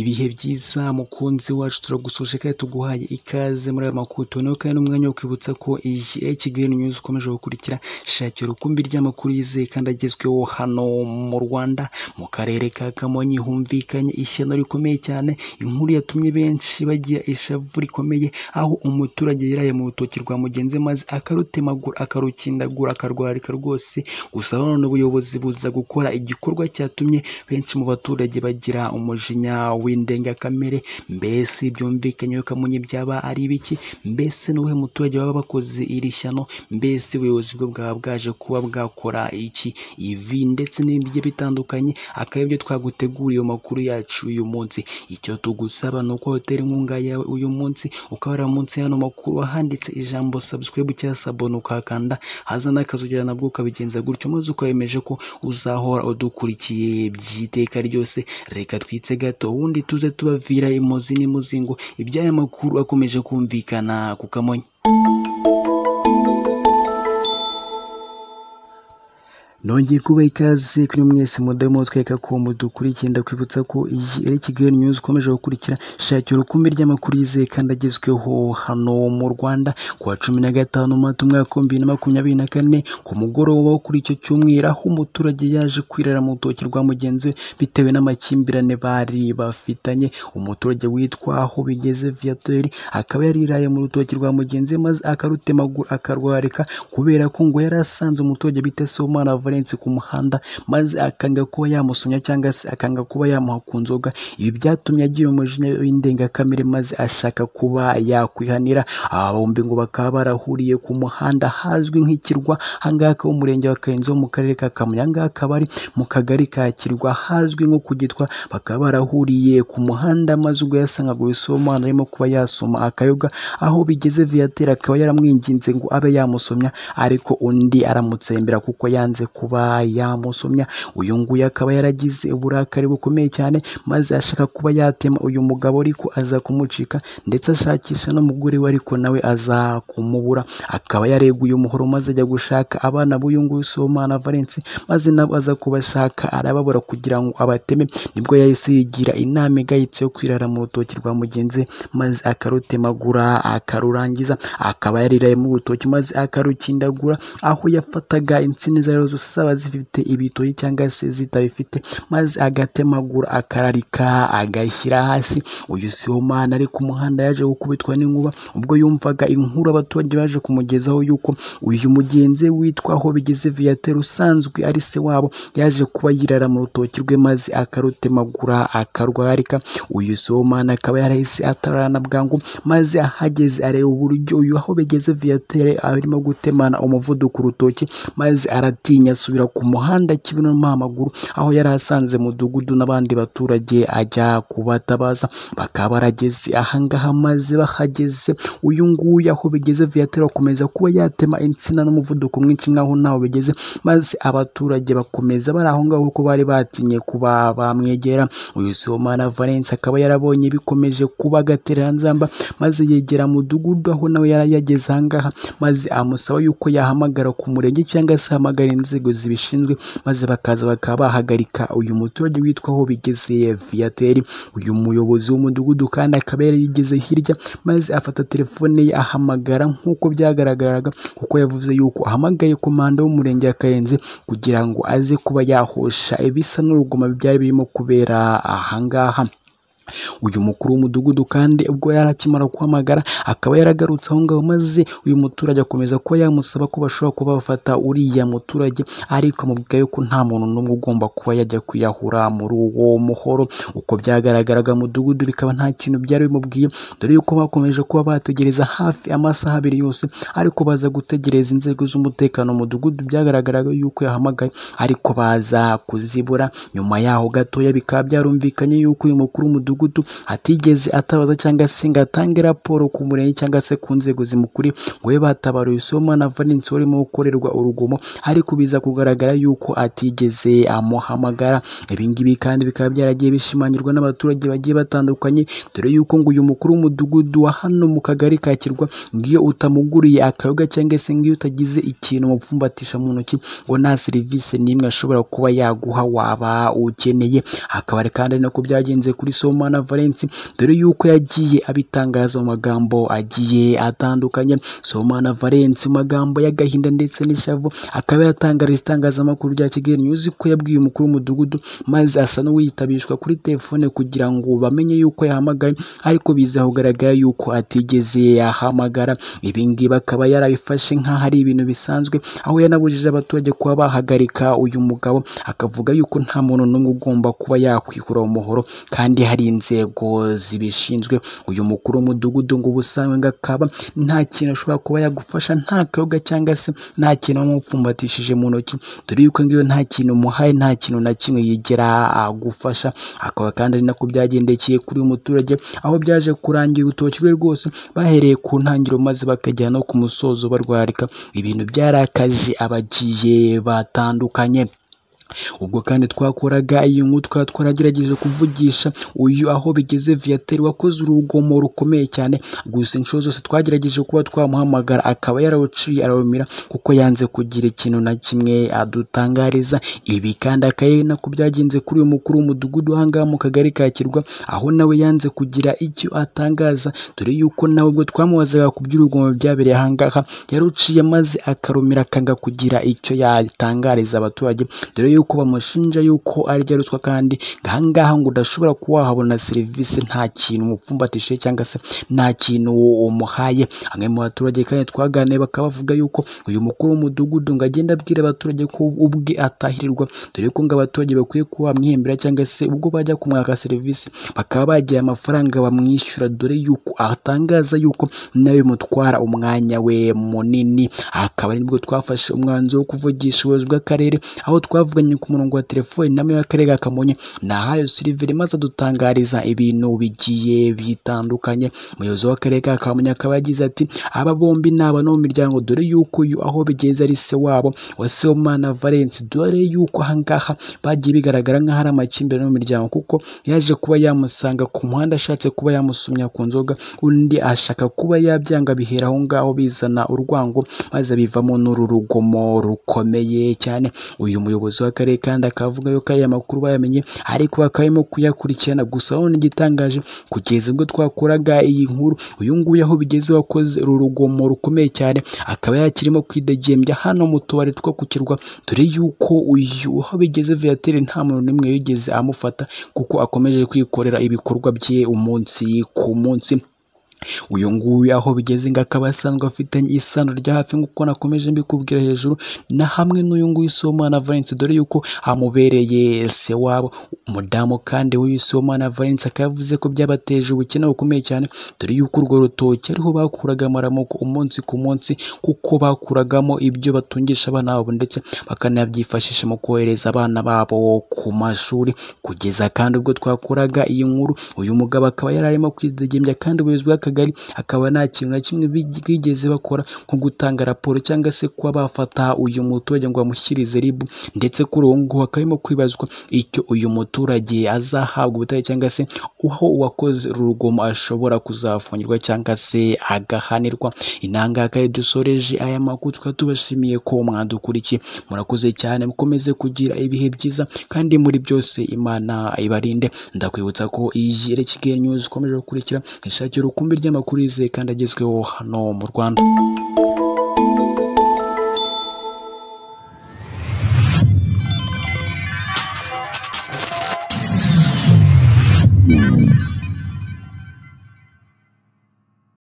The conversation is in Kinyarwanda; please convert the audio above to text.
ibihe byiza mukunzi wacu turagusuje kandi tuguhaye ikaze muri aya makuru tuboneho kandi n'umwanya wo kwibutsa ko iyi Kigali News ukomeje gukurikira shakira urukumbi ry'amakuru yizeye kandi agezweho hano mu Rwanda mu karere ka Kamonyi. Humvikanye ishyano rikomeye cyane inkuru yatumye benshi bagira ishavu rikomeye aho umuturage yiraye mu rutoki rwa mugenzi maze akarutemagura akarukindagura akarwarika rwose. Gusa none ubuyobozi buza gukora igikorwa cyatumye benshi mu baturage bagira umujinya w'indengakamere mbese byumvikanye ko Kamonyi byaba ari ibiki mbese n'uwuhe muturage baba bakoze iri shyano? Mbese ubuyobozi bwo bwaba bwaje kuba bwakora iki? Ibi ndetse n'ibindi bigiye bitandukanye akaba ari byo twaguteguriye makuru yacu uyu munsi. Icyo tugusaba ni uko watera inkunga yawe uyu munsi ukaba munsi y'ano makuru handitse ijambo subscribe cyangwa sabone ukahakanda haza n'akazogera nabwo ukabigenza gutyo maze ukabemeje ko uzahora udukurikiye by'iteka ryose. Reka twitse gato ubundi tuze tubavira imuzi n'imuzingo iby'aya makuru akomeje kumvikana ku kamonyi. Nongeye kubaha ikaze kuri mwese mudamu tweka ko mudukurikiye. Ndakwibutsa ko iyi ari Kigali News ukomeje gukurikira shakira urukumbi ry'amakuru yizeye kandi agezweho. Hano mu Rwanda ku wa cumi na gatanu mata umwaka w'ibihumbi bibiri na makumyabiri na kane ku mugoroba wo kuri icyo cyumweru aho umuturage yaje kwirara mu rutoki rwa mugenzi we bitewe n'amakimbirane bari bafitanye. Umuturage witwa aho bigeze Viateur akaba yariraye mu rutoki rwa mugenzi we maze akarutemagura akarwarika kubera ko ngo yari asanze umuturage bita Somana Valence ku muhanda maze akanga kuba yamusomya cyangwa se akanga kuba yamuha ku nzoga. Ibi byatumye agira umujinya w'indengakamere maze ashaka kuba yakwihanira. Aba bombi ngo bakaba barahuriye ku muhanda hazwi nk'ikirwa ahangaha akaba umurenge wa Kayenzi wo mu karere ka Kamonyi. Ahangaha akaba ari mu kagari ka Kirwa hazwi nko ku Gitwa. Bakaba barahuriye ku muhanda maze ubwo yasangaga uyu Somana arimo kuba yasoma akayoga. Aho bigeze Viateur akaba yaramwinginze ngo abe yamusomya ariko undi aramutsembera kuko yanze kuba yamusomya. Uyu nguyu akaba yaragize uburakari bukomeye cyane maze ashaka kuba yatema uyu mugabo ariko aza kumucika ndetse ashakisha n'umugore we ariko nawe aza kumubura. Akaba yareguye umuhoro maze ajya gushaka abana b'uyu nguyu Somana Valence maze nabo aza kubashaka arababura kugira ngo abateme. Nibwo yahise yigira inama igayitse yo kwirara mu rutoki rwa mugenzi maze akarutemagura akarurangiza. Akaba yariraye mu rutoki maze akarukindagura aho yafataga insina izo ari zo zose zaba zifite ibitoyi cyangwa se zitabifite maze agatemagura akararika agashyira hasi. Uyu Sibomana ari ku muhanda yaje gukubitwa n'inkuba ubwo yumvaga inkuru abaturage baje kumugezaho yuko uyu mugenzi witwa aho bigeze Viateur usanzwe ari se wabo yaje kuba yirara mu rutoki rwe maze akarutemagura akarwarika. Uyu Sibomana akaba yarahise atarana bwangu maze ahageze areba uburyo uyu aho bigeze Viateur arimo gutemana umuvuduko urutoki maze aratinya asubira ku muhanda kibonamo amaguru aho yari asanze mudugudu n'abandi baturage ajya kubatabaza. Bakaba barageze ahangaha maze bahageze. Uyu nguyu aho bigeze Viateur akomeza kuba yatema insina n'umuvuduko mwinshi nk'aho ntaho bigeze maze abaturage bakomeza bari aho ngaho kuko bari batinye kuba bamwegera. Uyu Sibomana Valence akaba yarabonye bikomeje kuba agatereranzamba maze yegera mudugudu aho nawe yari yageze ahangaha maze amusaba yuko yahamagara ku murenge cyangwa se ahamagara inzego zibishinzwe maze bakaza bakaba bahagarika uyu muturage witwa aho bigeze Viateur. Uyu muyobozi w'umudugudu kandi akaba yari yigeze hirya maze afata telefone ye ahamagara nk'uko byagaragaraga kuko yavuze yuko ahamagaye komanda w'umurenge wa Kayenzi kugira ngo aze kuba yahosha. Ibisa n'urugoma byari birimo kubera ahangaha uyu mukuru w'umudugudu kandi ubwo yari akimara guhamagara akaba yaragarutse aho ngaho maze uyu muturage akomeza kuba yamusaba ko bashobora kuba bafata uriya muturage ariko amubwira yuko nta muntu n'umwe ugomba kuba yajya kwiyahura muri uwo muhoro. Uko byagaragaraga mudugudu bikaba nta kintu byari bimubwiye dore yuko bakomeje kuba bategereza hafi amasaha abiri yose ariko baza gutegereza inzego z'umutekano. Mu mudugudu byagaragaraga yuko yahamagaye ariko baza kuzibura. Nyuma yaho gatoya bikaba byarumvikanye yuko uyu mukuru w'umudugudu atigeze atabaza cyangwa se ngo atange raporo ku murenge cyangwa se ku nzego zimukuriye ngo babe batabaruye Sibomana Valence urimo gukorerwa urugomo ariko biza kugaragara yuko atigeze amuhamagara. Ibi ngibi kandi bikaba byaragiye bishimangirwa n'abaturage bagiye batandukanye dore yuko ngo uyu mukuru w'umudugudu wa hano mu kagari ka Kirwa ngiyo utamuguriye akayoga cyangwa se ngiyo utagize ikintu mupfumbatisha mu ntoki ngo nta serivisi n'imwe ashobora kuba yaguha waba ukeneye. Akaba kandi nako byagenze kuri Soma Sibomana Valence dore yuko yagiye abitangaza mu magambo agiye atandukanye. Sibomana Valence mu magambo y'agahinda ndetse n'ishavu akaba yatangarije itangazamakuru rya Kigali News ko yabwiye umukuru w'umudugudu maze asa n'uwitabishwa kuri telefone kugira ngo bamenye yuko yahamagaye ariko biza kugaragara yuko atigeze yahamagara ibi ngibi akaba yarabifashe nk'aho ari ibintu bisanzwe aho yanabujije abaturage kuba bahagarika uyu mugabo akavuga yuko nta muntu n'umwe ugomba kuba yakwikura umuhoro kandi hari inzego zibishinzwe. Uyu mukuru w'umudugudu ngo ubusanzwe ngo akaba nta kintu ashobora kuba yagufasha nta kayoga cyangwa se nta kintu wamupfumbatishije mu ntoki. Dore yuko ngiyo nta kintu umuhaye nta kintu na kimwe yigera agufasha. Akaba kandi ari nako byagendekeye kuri uyu muturage aho byaje kurangira urutoki rwe rwose bahereye ku ntangiriro maze bakajya no ku musozo barwarika. Ibintu byarakaje abagiye batandukanye. Ubwo kandi twakoraga iyi nkuru twaba twaragerageje kuvugisha uyu aho bigeze viateur wakoze urugomo rukomeye cyane. Gusa inshuro zose twagerageje kuba twamuhamagara akaba yarawuciye arawumira kuko yanze kugira ikintu na kimwe adutangariza. Ibi kandi akaye nako byagenze kuri uyu mukuru w'umudugudu ahangaha mu kagari ka Kirwa aho nawe yanze kugira icyo atangaza. Dore yuko nawe ubwo twamubazaga ku by'urugomo byabereye ahangaha yaruciye maze akarumira akanga kugira icyo yatangariza abaturage. Dore yuko bamushinja yuko arya ruswa kandi ahangaha ngo udashobora kuba wahabona serivisi nta kintu umupfumbatishije cyangwa se nta kintu umuhaye. Bamwe mu baturage kandi twaganiye bakaba bavuga yuko uyu mukuru w'umudugudu ngo agenda abwira abaturage ko ubwe atahirirwa dore ko ngo abaturage bakwiye kuba bamwihembera cyangwa se ubwo bajya kumwaka serivisi bakaba bagiye amafaranga bamwishyura dore yuko atangaza yuko nawe bimutwara umwanya we munini. Akaba ari ni bwo twafashe umwanzuro wo kuvugisha ubuyobozi bw'akarere aho twavuganye ku murongo wa telefoni namwe w'akarere ka Kamonyi. Nahayo Silver maze adutangariza ibintu bigiye bitandukanye. Umuyobozi w'akarere ka Kamonyi akaba yagize ati aba bombi ni abantu mu miryango dore yuko uyu aho bigeze ari se wabo wa Sibomana Valence dore yuko ahangaha bagiye bigaragara nk'aho ari amakimbirane mu miryango kuko yaje kuba yamusanga ku muhanda ashatse kuba yamusumya ku nzoga. Undi ashaka kuba yabyanga bihera aho ngaho bizana urwango maze bivamo n'uru rugomo rukomeye cyane. Uyu muyobozi w'akarere kandi akavuga yuko aya makuru bayamenye ariko bakaba kuyakurikirana. Gusa aho n'igitangaje kugeza ubwo twakoraga iyi nkuru uyu nguyu aho bigeze wakoze uru rugomo rukomeye cyane akaba yakirimo kwidegembya hano mu tubari two ku kirwa dore yuko uyu aho bigeze viateur nta muntu n'umwe yigeze amufata kuko akomeje kwikorera ibikorwa bye umunsi ku munsi. Uyu nguyu aho bigeze ngo akaba asanzwe afitanye isano rya hafi nk'uko nakomeje mbikubwira hejuru na hamwe n'uyu nguyu Sibomana Valence dore yuko amubereye se wabo. Umudamu kandi w'uyu Sibomana Valence akaba yavuze ko byabateje ubukene bukomeye cyane dore yuko urwo rutoki ariho bakuraga amaramuko umunsi ku munsi kuko bakuragamo ibyo batungisha abana babo ndetse bakanabyifashisha mu kohereza abana babo ku mashuri. Kugeza kandi ubwo twakoraga iyi nkuru uyu mugabo akaba yari arimo kwidegembya kandi ubuyobozi bw'akagari akaba nta kintu na kimwe bigeze bakora nko gutanga raporo cyangwa se kuba bafata uyu muturage ngo bamushyikirize ribu ndetse kuri ubu ngubu hakaba harimo kwibazwa icyo uyu muturage azahabwa ubutare cyangwa se aho uwakoze urugomo ashobora kuzafungirwa cyangwa se agahanirwa. Intangaka dusoreje aya makuru tukaba tubashimiye ko mwadukurikiye. Murakoze cyane mukomeze kugira ibihe byiza kandi muri byose imana ibarinde. Ndakwibutsa ko iyi Kigali News ikomeje gukurikira ishakira urukumbi ry'amakuru yizeye kandi agezweho hano mu Rwanda.